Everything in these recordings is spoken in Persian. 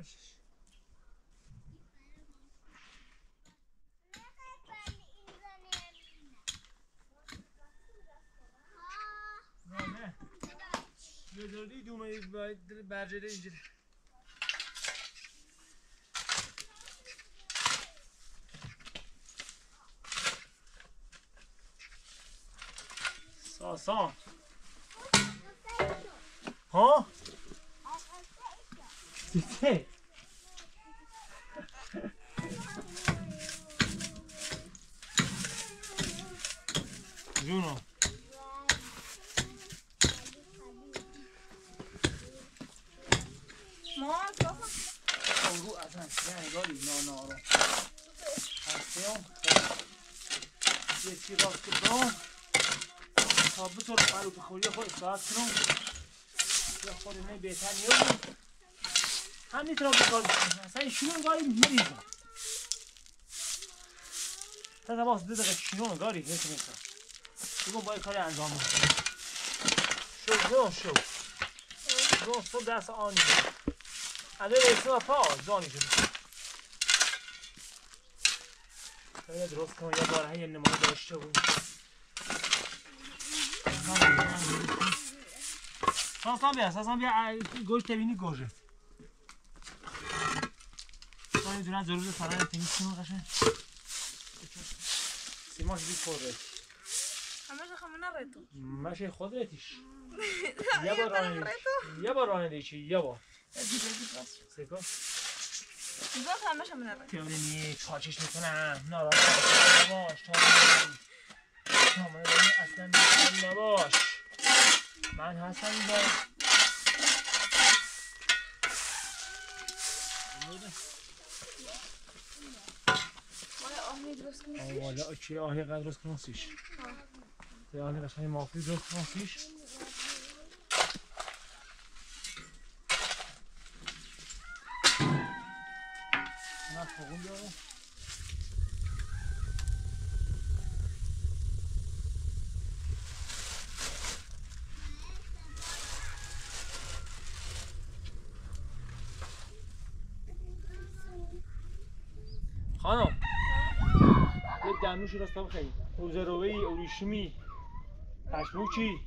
نمیشه نه بذاری دومه باید برجره اینجوری ساسان ها؟ دیگه یه چی راست کنم تا بطور قلو که خوری خود استراحت کنم یا خود نه بهتر نیازم همین طرف بکار بکنم اصلا شنو گاری مریضم تا تا باز دیده که شنو گاری هیچ نیستم بگم باید کاری انجام بدم شو برو شو. برو صبح دست آنی. Allez, laissez-moi pas, زانی شد خیلی درست کنم یه بار یه نمونه داشته بود ساسان بیا ساسان بیا گوش تبینی گوشه سانی دونن ضرور سران تمیز کنم قشن سیماش بید خودت همش خمونه رتو؟ مشه خودتیش یه بار رانه یه بار رانه دیشی یه بار سکا زود همش خمونه رتو که نی پاچش می‌کنم ناراحت نباش اصلا نباش من هستم با. مال آهنی درست آه والا آهی قدر درست کنم سیش یه آهی قشنگ مافی درست کنم سیش نه فوقون بیاره خانم یه دمنوشی راستم خیلی روزروی اوریشمی پشموچی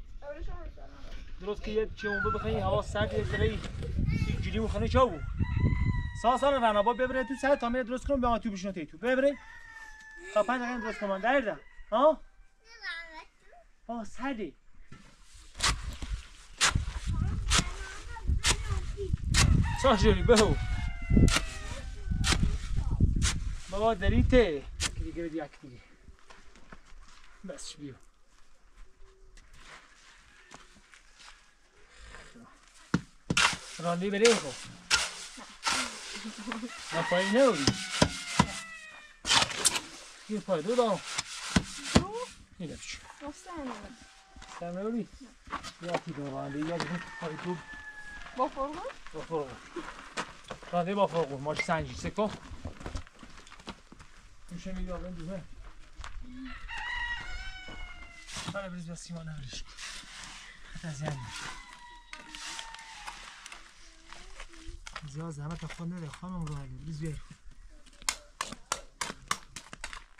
درست که یه چه اون بخوایی هوا سرد یه ذره اینجوری مخانه چا بود؟ سا سال رنابا ببره تو سر تا میره درست کنم به آن تو بشنو تی تو ببره. تا پنج دقیقه درست کنم دردم ها؟ آه سردی سا جوری بهو. بابا دریته. که دیگه بدی یک دیگه. بس بیو. راندی بری خب نه پایی نوری یه پای دو دارم اینه چی مستنه سر نوری یکی دو راندی یا دیگه پای دو با فرغون با فرقو راندی با فرقو ماش سنجی سکو میشه میگه آقا این دومه حالا بریز با سیمان نوریش حتی از یعنی زیاد زحمت خود نده. خانم رو حالی بریز بیار.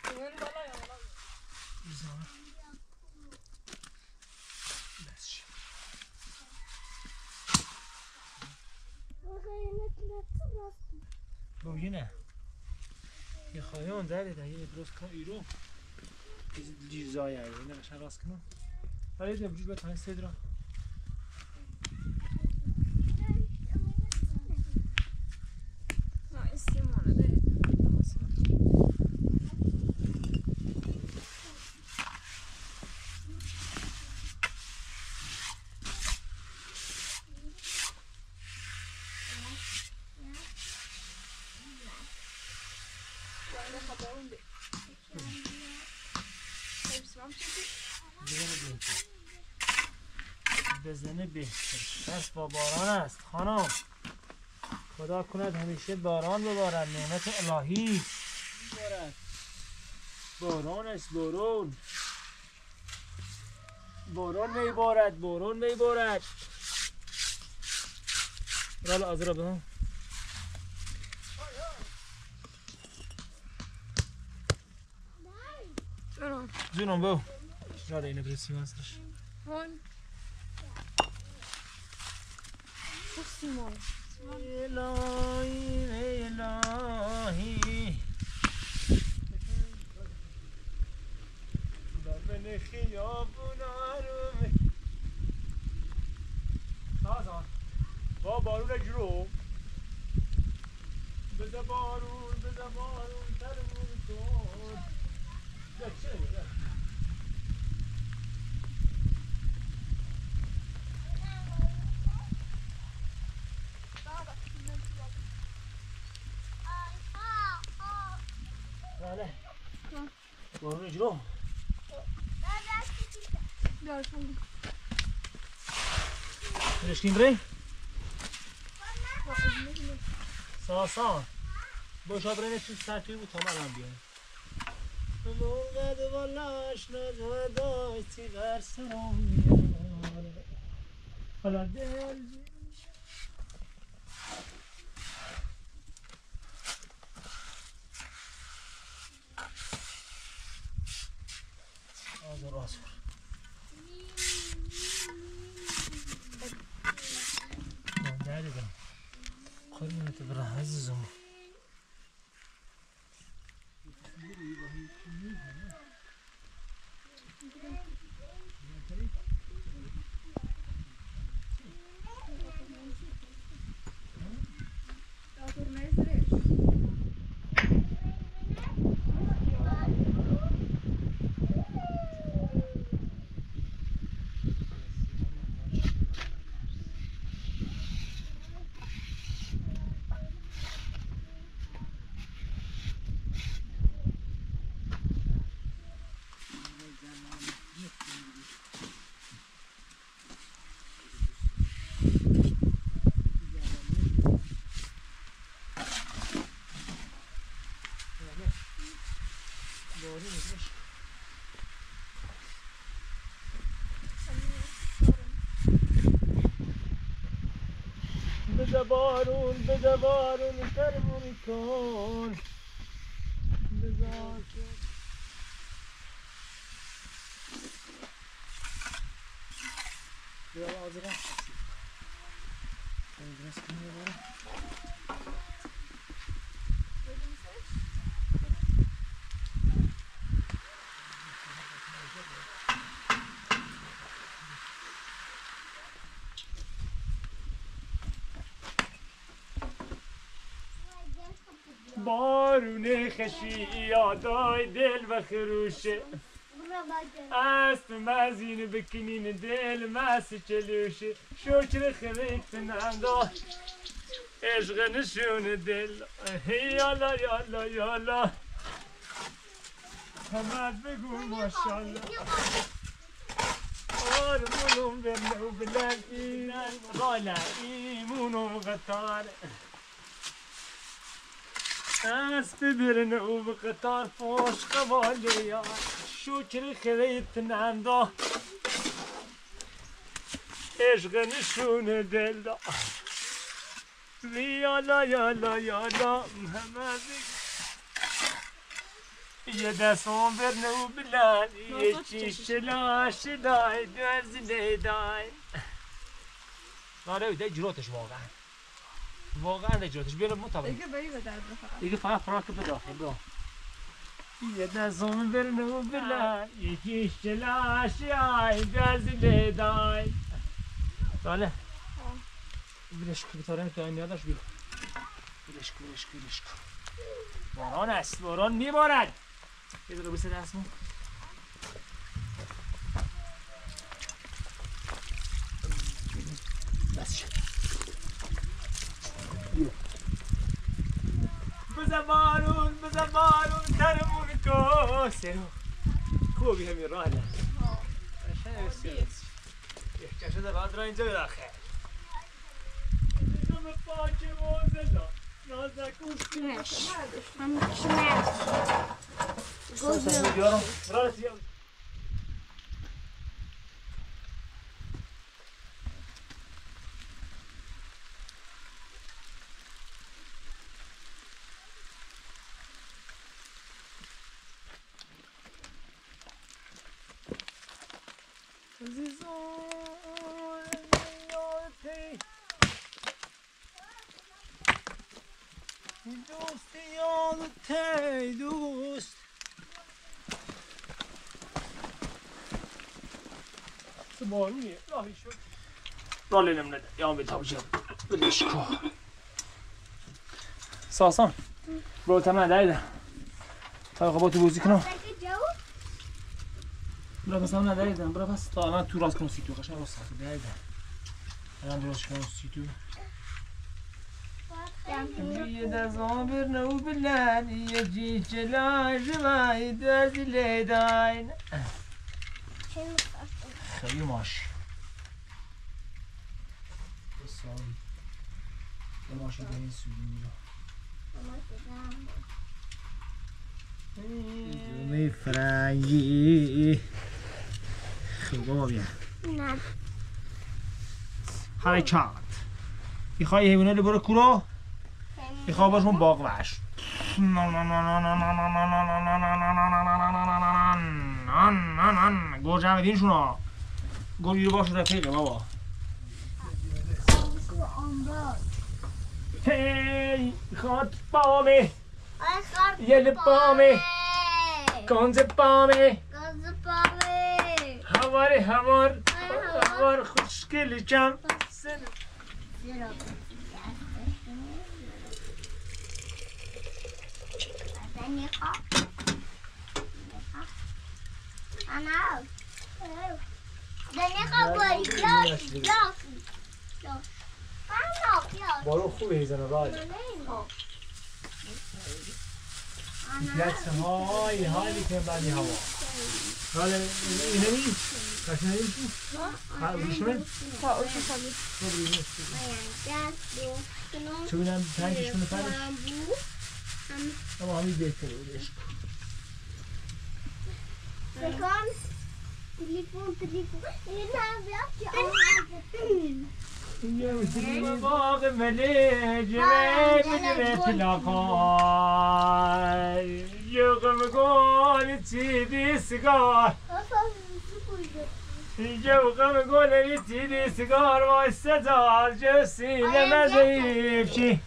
بریز آقا بس شد بگی نه. یه خواهی اون داره ده یه درست کن ایرو جیزای هایی اینه قشن راست کنم. ولی یه بجور بتانی سید را نه استیمانه ده بزنه بهتر. بس با باران است. خانم خدا کند همیشه باران ببارد. نعمت الهی. ببارد باران است بارون. باران میبارد بارون میبارد. رال آزرا به هم جونم جونم بو رال اینه برسیم ازش سیمان الهی الهی من خیابونا رو نازان با بارون جرو بزا بارون بزا بارون ترمون کن چه Lale. Gorunu ciro. Eles entrei? Sağ sağ. Boşa brene süt sertliği bu tamamen bir. Mungad vallaş nazva da istigar sarım. Hala değil. إبراهيم الباشا بده بارون بده بارون سرمون کن بذار بذار آزرم آزرم کنه بارم خشی یادای دل و خروشه. است مزین بکنین دل مس چلوشه. شکر خریت نندا. عشق نشون دل. یالا یالا یالا. همه بگو ماشالله آرمونم به نو بلن اینن غالا ایمونم غطاره اسب برن او به قطار فوش یا. شکر خریت نندا. عشق نشون دل دا. یالا یالا یالا. همه یه دستم برن او بلن یه چی شلا شلای درز لیدای ناره ده جلوتش واقعا. واقعا جلوتش بیارم مطابق دیگه بری به درد بخواه دیگه فقط فراک به داخل برو یه دستم برن و بلا یکیش جلاش آی درز لیدای بله. بیلش کن بتاره تا این یادش بیل بیلش کن بیلش کن بیلش کن. باران است باران میبارد. یه داره بسه دستمون بس شد. بزن بارون بزن بارون ترمون کن سرو خوبی همین راه نه. قشنگ بسیار یک کشه در بعد را اینجا بداخل نظام پاک موزلا نازک و Smash. I'm smash. سوسن بیارم برای سیام عزیزان یادی دوست یاد تی دوست تو بارونیه راهی شد نده یا به تابجه بدش کو ساسان برو تمام دایده تا با تو بازی کنم برو پس هم ندایدم برو پس تا الان تو راست کنم سی تو قشنگ راست کنم دایده الان درست کنم سی تو یه دزان بر نو بلن یه جی جلای جمعی درد لیداین خیلی ماش بساوی به این سوری رو دومی فرنگی بابا بیا نه حرکات می‌خوای حیوانه رو برو کورو می‌خوای باشون باغ وحش گرجه همه شونا گلی رو باش رفیقه بابا هی خات بامه یل بامه گنز بامه هوار هوار هوار خوشگلی کم Ana. Daniel boy, Yoshi, Yoshi. بارون خوبه ایزن راج. That's های حالی که بعدی هوا. حالا اینه می کسی ها روشمه چه بینم تنگشونه پرش اما همین بهتره بودش Telefon, telefon, telefon. İnan biraz يوسف باغ مليجري مجريت لقاي يغم قول تيدي سقار يغم قول تيدي سقار والستار جسينا ما زيفشي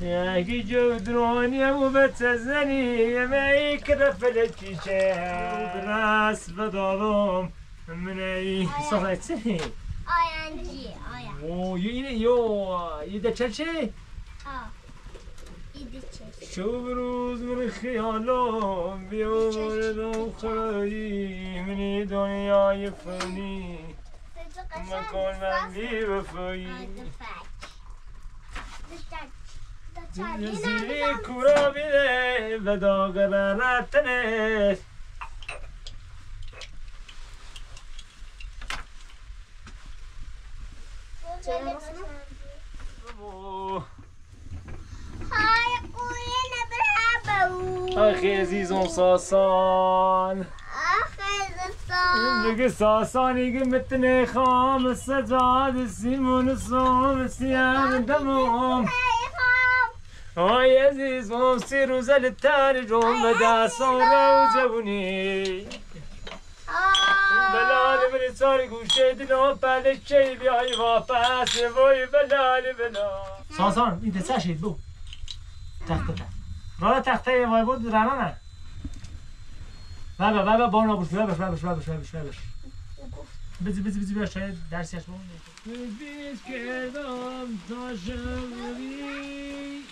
ياكي جو درون يا مبتزني يا ما يكرف لك شاب راس بضلوم من اي صفاتي ای صحبتی Ayancı, ayan. Oo yine yo yine çerçe Aa. İdi çek. شو بروز من خیالم بیاوردم خدایی منی دنیای فانی مکان من بی وفایی زیری کورا بیده و داغ رنتنه هاي قولينا بالهبو أخي عزيز صاصان لقى صاصان. يقمتني خام السجاد السيمون الصوم السيام الدموم. هاي عزيز صيروا زل التارج ومدى صورة وجوني بلال من ساری گوشه دلم پله چی بیای واپس. وای بلال بلا. ساسان این دسته شید بو. تخته تا رالا تخته وای بود رانا نه. بابا بابا بانا بوش بابا بابا بابا بابا بابا. بزی بزی بزی بیار شاید درسیش بود بیز کردم تا شبی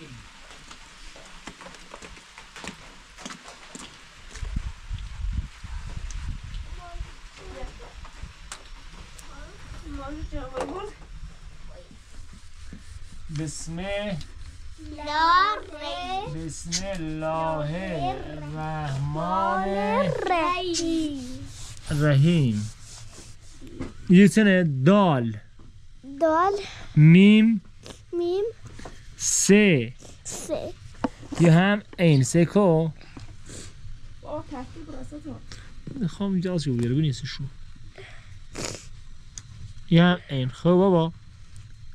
بسم. بسم الله الرحمن. الرحیم یه سنه دال Dal. میم Mim. سه Se. یه هم این سه کو می‌خوام اینجا شو بیاره بینیست شو هم این خب بابا.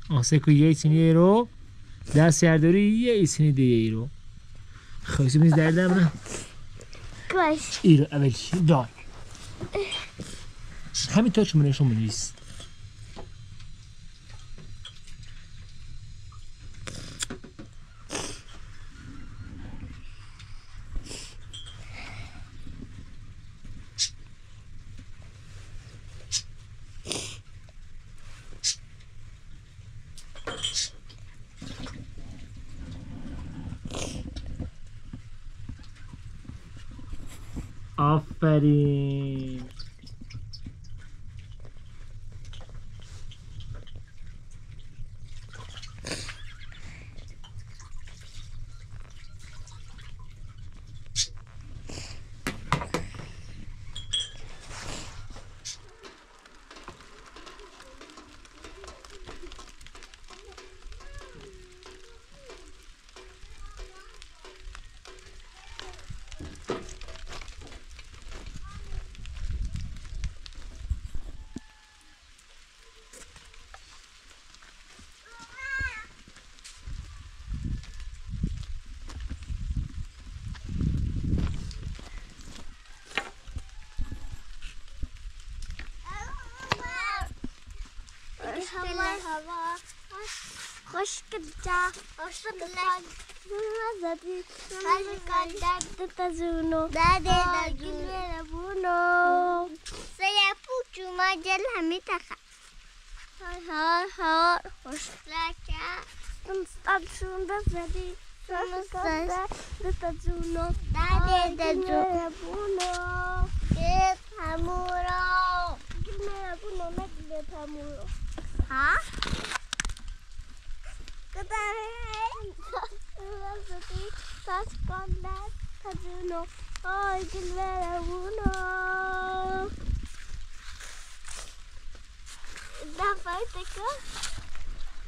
آه سه کو یه ایسینی رو. دست یرداری یه ایسینی دیگه ای رو. خب ایسی بینیز دردم نه. Kaç. ای رو اول دال همین تا چون منشون بنویس Hoş geldin. Hoş geldin. Hazreti. Hoş geldin. Tazuno. Dede tazuno. Buno. Seyapucu macel hamitaka. Ha ha. Hoş geldin. Tazuno. Dede. Tazuno. Dede tazuno. Buno. Git hamuro. Git hamuro. Git hamuro.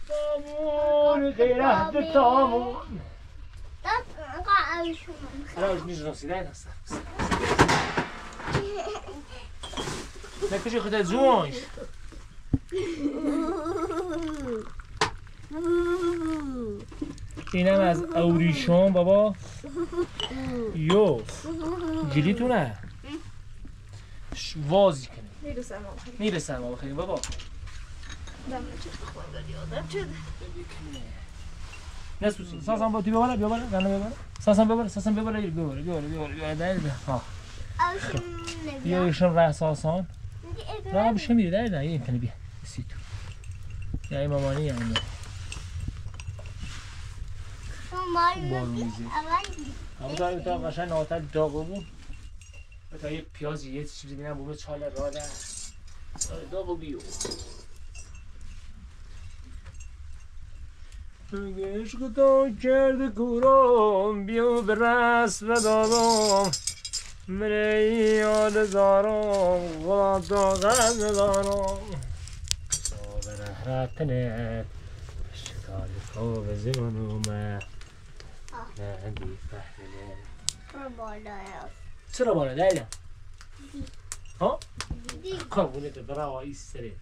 تامون غیرت تامون الان از میز رسیده این هست نکشی خودت زونش اینم از اوریشون بابا یو جلیتونه وازی کنه می‌رسم آقا می‌رسم آقا خیلی بابا نسوسی ساسم با تو بیا بالا بیا بالا رنه بیا بالا ساسم بیا بالا ساسم بیا بالا بیا بالا بیا بالا بیا بالا بیا بیا ایشون ره ساسان راه بشه میره در نه این کنی بیا سی تو یا این مامانی یا بارون میزه همون داریم تا قشن بود. بتا یه پیاز یه چیزی بینم چال را آره، بیو. عشق تا بیا به رست و دادم. مره یاد زارم غلام دادم غم دارم صابر رهرتنه شکال خواب زمان اومد. نهندی فهمله چرا بالا دیدم ها؟ قربونت برا ایستره.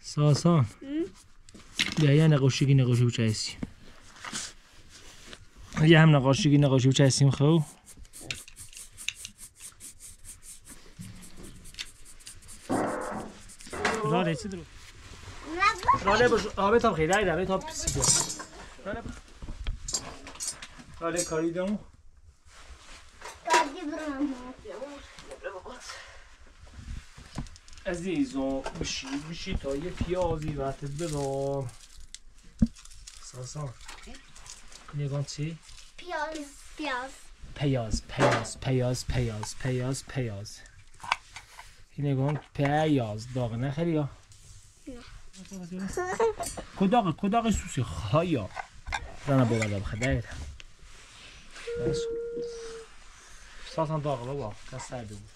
ساسان. بیا یه نقاشیگی نقاشی بچه هستیم. یه هم نقاشیگی نقاشی بچه هستیم خب؟ راله چی درو راله باش آبه تا خیلی. داره تا پسی دو راله راله کاری دمو. عزیزم بشی بشی تا یه پیازی وقتت بدم ساسان. نگاه چی؟ پیاز پیاز. پیاز پیاز پیاز پیاز پیاز پیاز. که نگاه پیاز داغ نخری یا کداغ کداغ سوسی خایا. زن بابا دب خدایت ساسان داغ بابا. کس سرده بود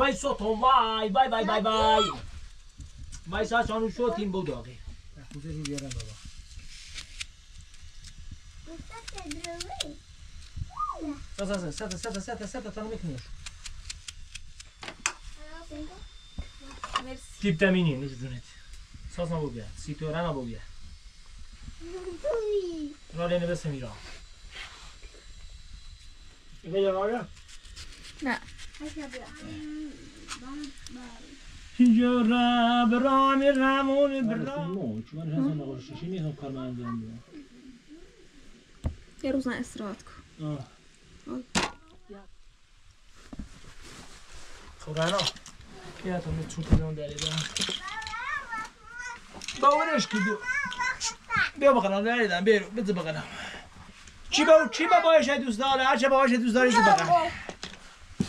Vai sotto, vai, بای vai, بای بای بای بای sono suo timbo d'oggi. Scusa, si viene da. Зараз, зараз, сяти, сяти, сяти, сяти, та намикнеш. Тип та мені, ну ждунет. Саз набугя, ситора набугя. Ролі не бесе міра. Іде я ролі? Не. یا رب رام رمون برام نه چون هزار نقاششی نیستم کار من انجام میدم نه. آه. خب رنا بیا تو می چون کنم داری با ولش کی بیا بیا بقنم نریدم بیا بده بقنم چی با چی بابایش دوست داره هر چه بابایش دوست داره بقن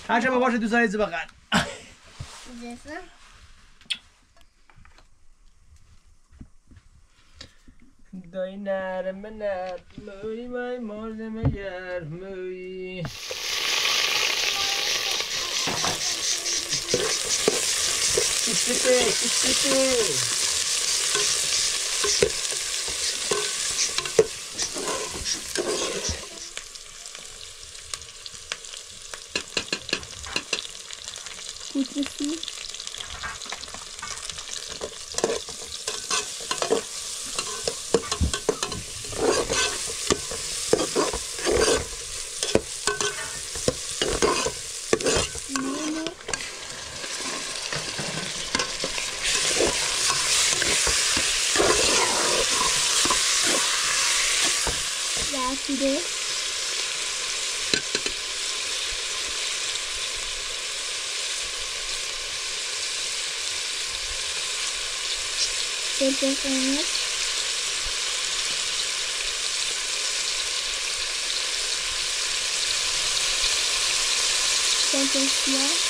هر چه بابایش دوست داره ایزی Doi naar mijn naad, moei, mooi, mooi, mijn jaar, moei. Kistete, kistete. tentando. Tenta enfiar.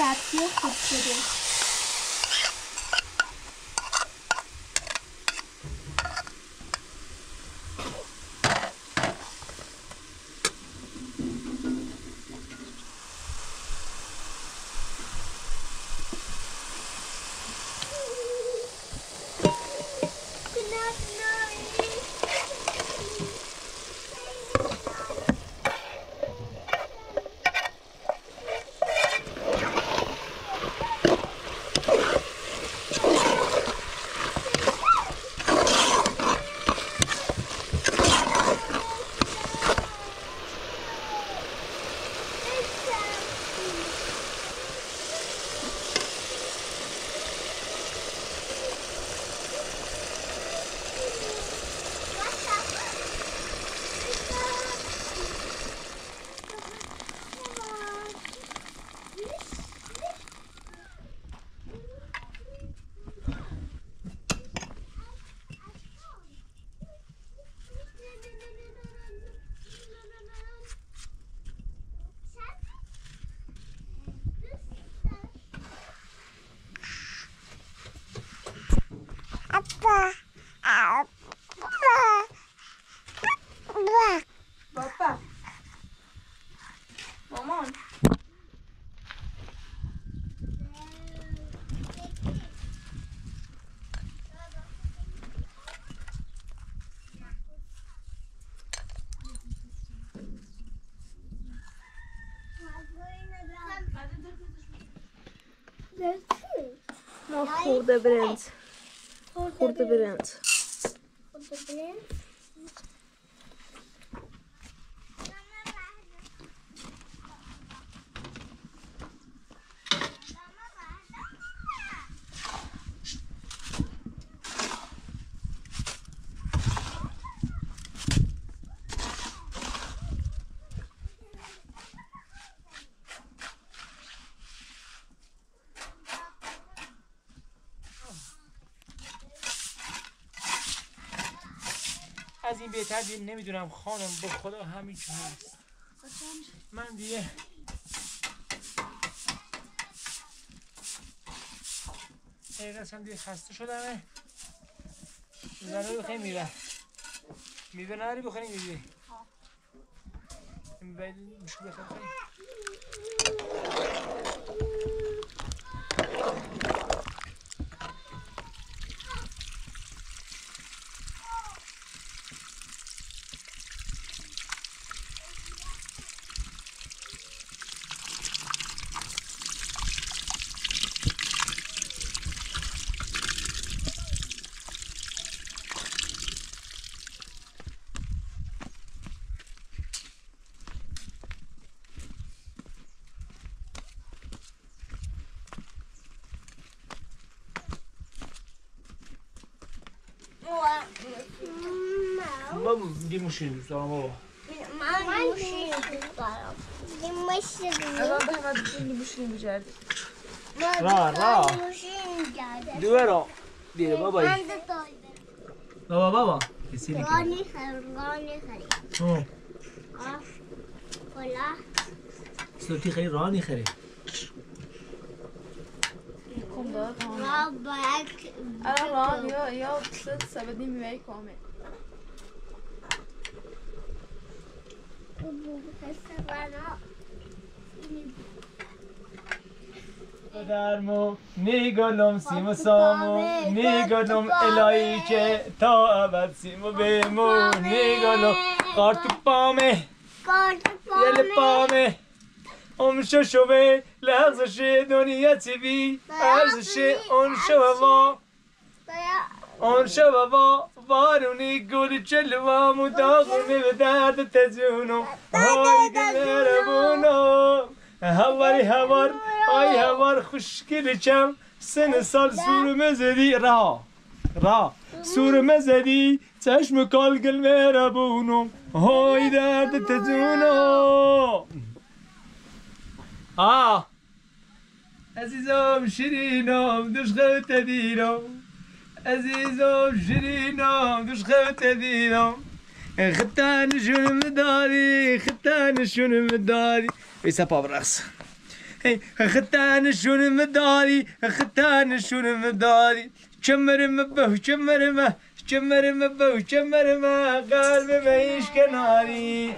سبزی خوب شده بابا Goede brand. Goede brand. Goede brand. از این بهتر دیگه نمی‌دونم خانم به خدا همین که هست. من دیگه حقیقت هم دیگه خسته شدمه. زنه بخواهی میره میوه. نداری بخوریم میوه باید مشکل بخوریم من دی موشین دوست دارم بابا من موشین دوست دارم این مشت الان به بوشین بجردی را را موشین گرده دو را دیره بابایی من دو دارم بابا بابا کسی نکنه رانی خریم رانی خریم کلا صوتی خیلی رانی خیلی کم داد را باید الان ران یا یا سبدی میوه کامل درمو نیگلم سیمو سامو نیگلم الهی که تا ابد سیمو بمو. نیگلم قار تو پامه. یل پامه. امشو شوه لغزش دنیا تیوی ارزش اون شوه اون شوه وارونی گل جلوه مداغونه به درد تزونو های دلربونو هواری هوار آی هوار خوشگل چم. سن سال سورمه زدی را را. سورمه زدی چشم کالگل مهربونو های درد تزونو آه. عزیزم شیرینم دوش خودت دیرم عزیزم شیرینم دوش خودت دیرم ختان شونم داری ختان شونم داری. ایسا پا برقص هی ختان شونم داری ختان شونم داری. چمرم به چمرم چمرم به چمرم قلب میش کناری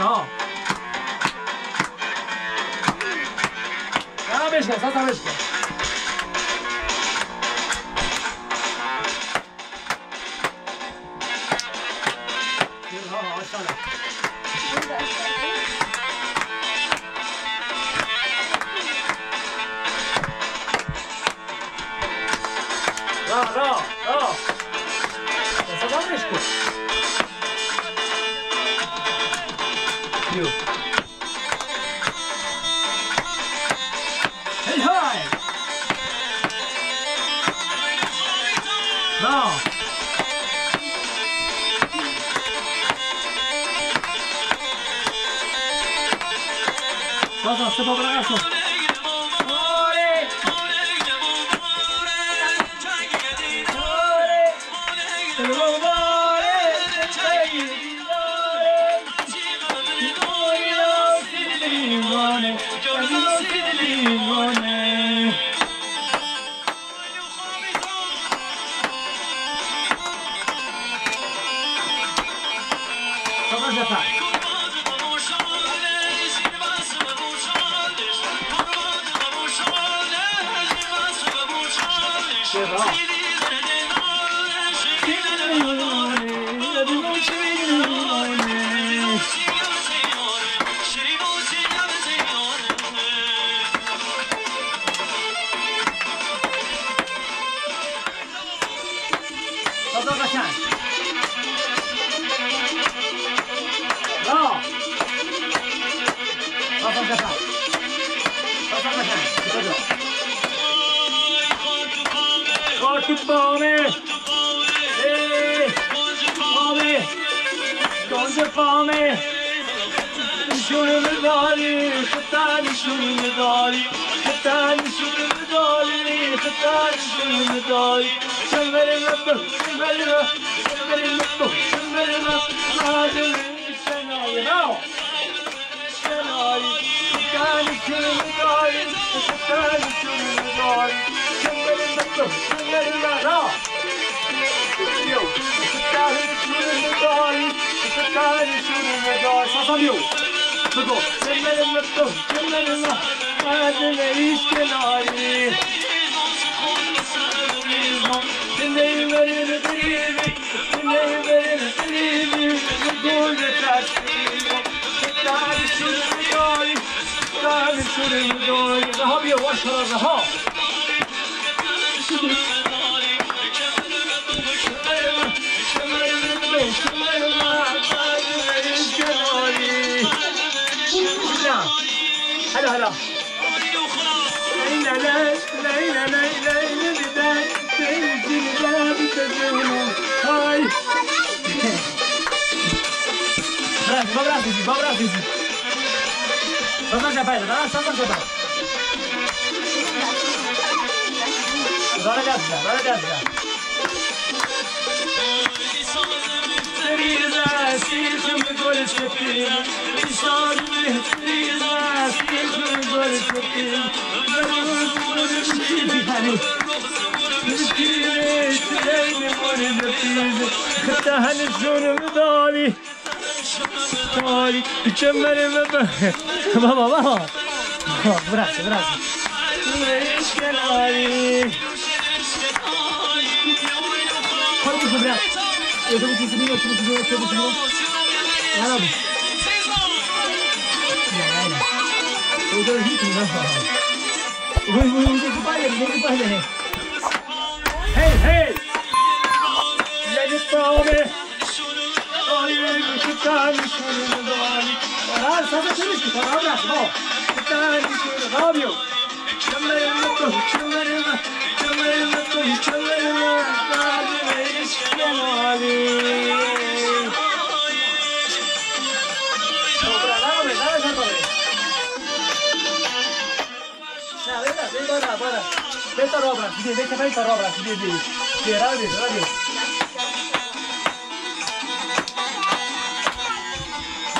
啊！没事的，咱没事的。好好好，笑笑。真的。Brasil. Hey, hi! Não! Vamos, vamos, vamos, vamos, 接着啊 المدالي ختاني شو المدالي ختاني شو المدالي ختاني شو المدالي شمر المبه شمر المبه شمر المبه شمر المبه نازل الشناي ناو الشناي ختاني شو المدالي ختاني شو المدالي شمر المبه شمر المبه ناو ختاني شو المدالي ختاني شو المدالي صصبيو بیو بگو چمرم تو چمرم بعد نریش کناری Dinleyin verin tribi, dinleyin verin tribi, gol tasviri. Tari şurimi doi, tari şurimi doi. Raha bir yavaş hala raha. هلا Bravo, bravo, bravo, bravo, bravo. Sazan çapaydı, bana sazan çapaydı. Bana geldiler, bana geldiler. Seriza, silkim gol çepim. Lisan mehtriza, silkim gol çepim. Garuz gol çepim. Yani. خدها الجنوب دالي دالي كمل بابا بابا بابا براسي براسي Tarih mükemmel ve Baba baba. Burası burası. Reşkel Ali. Hadi kızım bırak. Ödümü kızımı yatımı kızımı yatımı kızımı. Yarabbim. Yarabbim. Ödümü kızımı yatımı Uy uy uy देखो पहले देखो पहले हे हे लगे पाओ में Bora, bora. Vem para obra, vem para obra, vem, vem. Geraldo, olha. radio,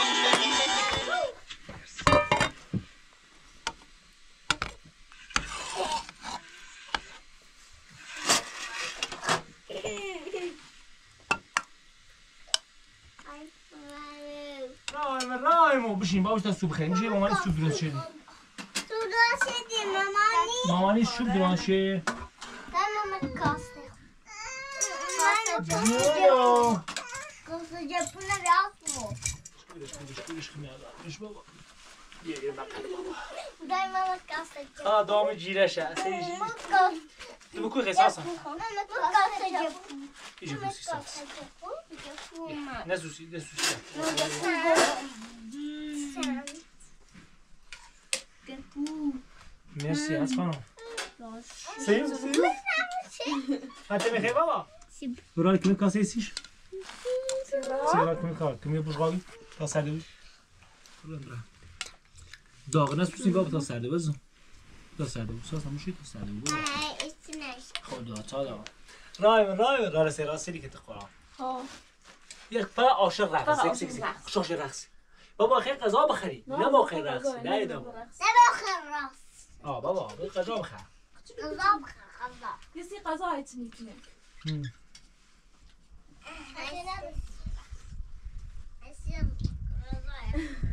رايم بشین باوش تا سوپ خیلی میشه مامانی سوپ درست شدی. تو درست شدی. مامانی مامانی سوپ درست شد Ben mama kastı. Kastı یو Kastı yapına biraz mı? Kırış kırış kırış kırış baba مرسی از خانم. سیم؟ سیم؟ حتی می‌خوای بابا برای کمی کاسه سیش سیرا کمی کار. کمی بشقاقی تا سرده بوش داغ نه سوسی بابا تا سرده بزن. تا سرده بود ساس هموشی تا سرده بود خدا تا داغ. رای رای رای سیرا سری که تخورم ها یک عاشق رقص. یک سیک سیک عاشق رقص. رقص بابا خیلی غذا بخری. نه با خیلی رقص نه دام آه بابا بخیر غذا بخر. کسی غذا ایت می‌تونه. Aşırı. Aşırı.